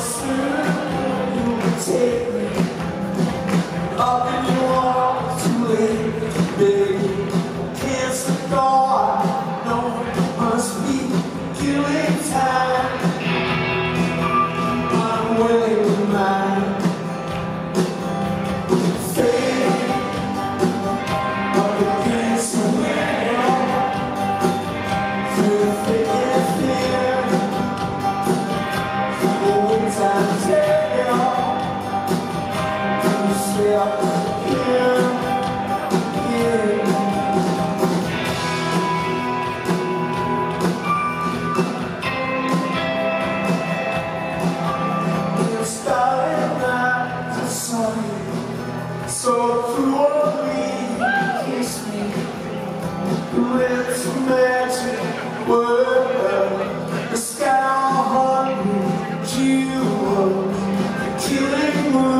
closer. It's a magic world. The sky hung you up, killing world.